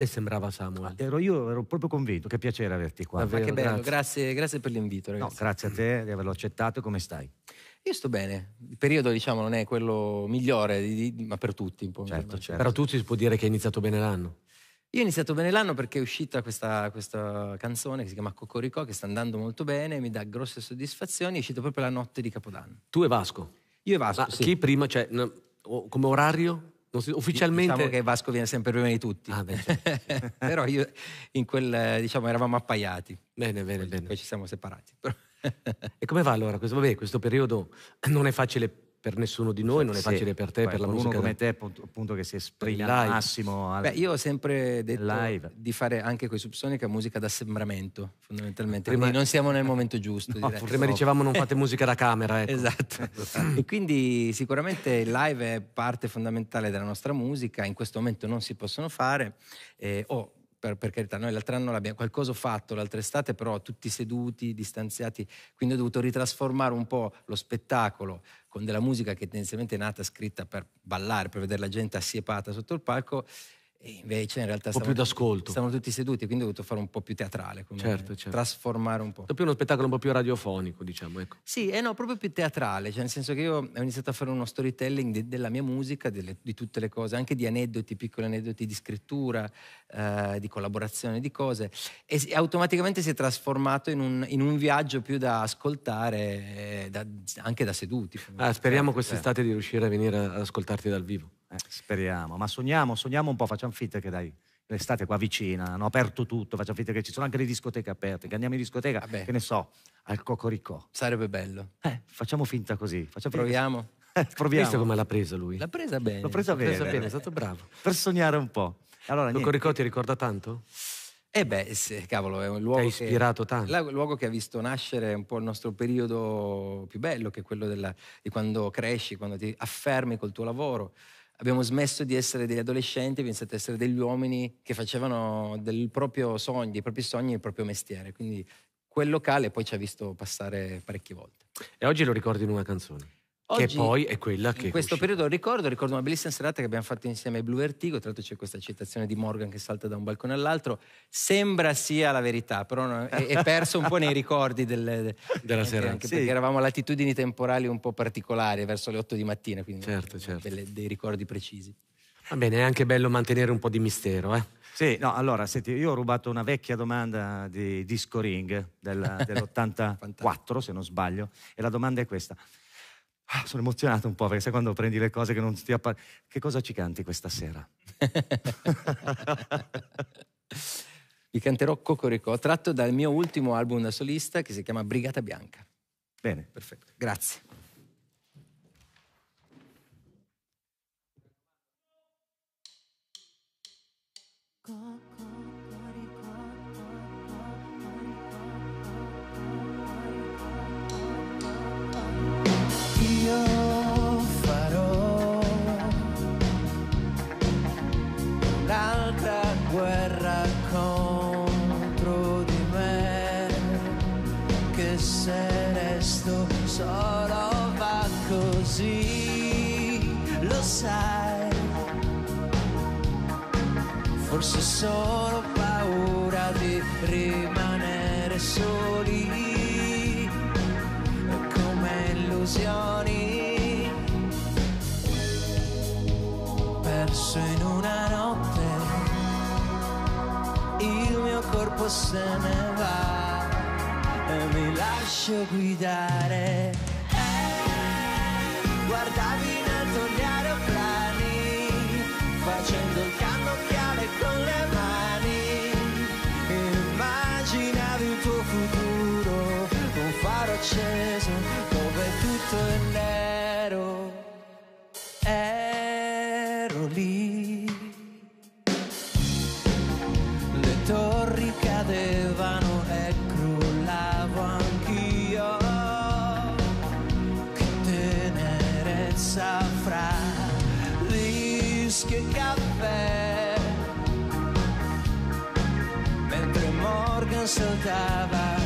E sembrava Samuel. Ero io, ero proprio convinto. Che piacere averti qua. Davvero, Ma che bello, grazie. grazie, grazie per l'invito, No, ragazzi. grazie a te di averlo accettato. Come stai? Io sto bene. Il periodo, diciamo, non è quello migliore, di- di- ma per tutti un po'. Certo, certo. Però tu si può dire che hai iniziato bene l'anno. Io ho iniziato bene l'anno perché è uscita questa, questa canzone che si chiama Cocorico, che sta andando molto bene, mi dà grosse soddisfazioni. È uscita proprio la notte di Capodanno. Tu e Vasco. Io e Vasco, Ma sì. chi prima, cioè, no, come orario? Si- ufficialmente... Diciamo che Vasco viene sempre prima di tutti. Ah, beh, certo. Però io in quel, diciamo, eravamo appaiati. Bene, bene, Poi, bene. poi ci siamo separati. E come va allora? Questo, vabbè, questo periodo non è facile per nessuno di noi, non è Sì. facile per te, per la musica. Uno come te, appunto, che si esprime al massimo. al- Beh, io ho sempre detto Live. di fare anche con i Subsonica musica d'assembramento, fondamentalmente. Prima- Quindi non siamo nel momento giusto. No, direi. Prima dicevamo non fate musica da camera, ecco. Esatto. e quindi sicuramente il live è parte fondamentale della nostra musica, in questo momento non si possono fare, eh, o per, per carità, noi l'altro anno l'abbiamo, qualcosa fatto l'altra estate, però tutti seduti, distanziati, quindi ho dovuto ritrasformare un po' lo spettacolo con della musica che tendenzialmente è nata scritta per ballare, per vedere la gente assiepata sotto il palco, e invece in realtà po' più stavano, d'ascolto. stavano tutti seduti, quindi ho dovuto fare un po' più teatrale, Certo, certo. trasformare un po'. È più uno spettacolo un po' più radiofonico, diciamo, ecco. Sì, eh no, proprio più teatrale, cioè nel senso che io ho iniziato a fare uno storytelling de- della mia musica, delle- di tutte le cose, anche di aneddoti, piccoli aneddoti di scrittura, eh, di collaborazione, di cose, e si- automaticamente si è trasformato in un, in un viaggio più da ascoltare, eh, da- anche da seduti. Ah, speriamo Certo, quest'estate di riuscire a venire ad ascoltarti dal vivo. Eh, speriamo, ma sogniamo, sogniamo un po', facciamo finta che dai, l'estate è qua vicina, hanno aperto tutto, facciamo finta che ci sono anche le discoteche aperte, che andiamo in discoteca, Vabbè. che ne so, al Cocoricò. Sarebbe bello. Eh, facciamo finta così, facciamo finta Proviamo. che- Eh, proviamo. Visto come l'ha presa lui? L'ha presa bene. L'ho presa L'ha presa bene. bene, è stato bravo. Per sognare un po'. Allora. Cocoricò ti ricorda tanto? Eh beh, sì, cavolo, è un luogo Ti ha che- ispirato tanto. la- luogo che ha visto nascere un po' il nostro periodo più bello, che è quello della- di quando cresci, quando ti affermi col tuo lavoro. Abbiamo smesso di essere degli adolescenti, abbiamo iniziato ad essere degli uomini che facevano del proprio sogno, dei propri sogni il proprio mestiere. Quindi quel locale poi ci ha visto passare parecchie volte. E oggi lo ricordi in una canzone. Che Oggi, poi è quella che... in questo uscì. periodo ricordo, ricordo una bellissima serata che abbiamo fatto insieme ai Blue Vertigo, tra l'altro c'è questa citazione di Morgan che salta da un balcone all'altro, sembra sia la verità, però no- è, è perso un po' nei ricordi del- Della anche- serata. anche Sì. perché eravamo a latitudini temporali un po' particolari, verso le 8 di mattina, quindi Certo, eh, certo. delle- dei ricordi precisi. Va bene, è anche bello mantenere un po' di mistero, eh? Sì, no, allora, senti, io ho rubato una vecchia domanda di Disco Ring del- dell'84, se non sbaglio, e la domanda è questa. Ah, sono emozionato un po' perché sai quando prendi le cose che non ti appaiono. Che cosa ci canti questa sera? Vi canterò Cocorico, tratto dal mio ultimo album da solista che si chiama Brigata Bianca. Bene. Perfetto, grazie. Io sai. Forse solo paura di rimanere soli come illusioni perso in una notte il mio corpo se ne va e mi lascio guidare Eh, guardavi in alto Morgan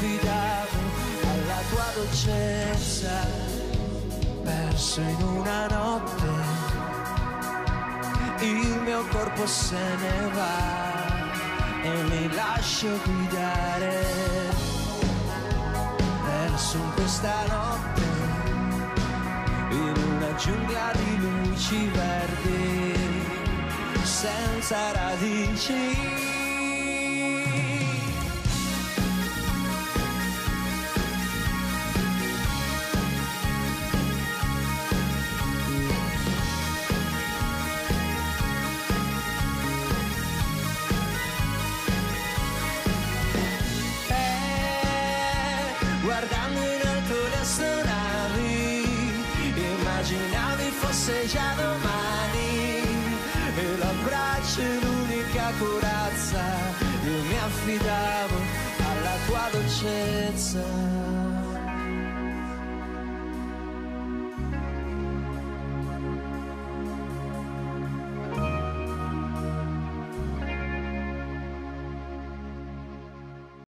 affidavo alla tua dolcezza, perso in una notte il mio corpo se ne va e mi lascio guidare verso in questa notte in una giungla di luci verdi senza radici. Immaginavi fosse già domani e l'abbraccio è l'unica corazza, io mi affidavo alla tua dolcezza.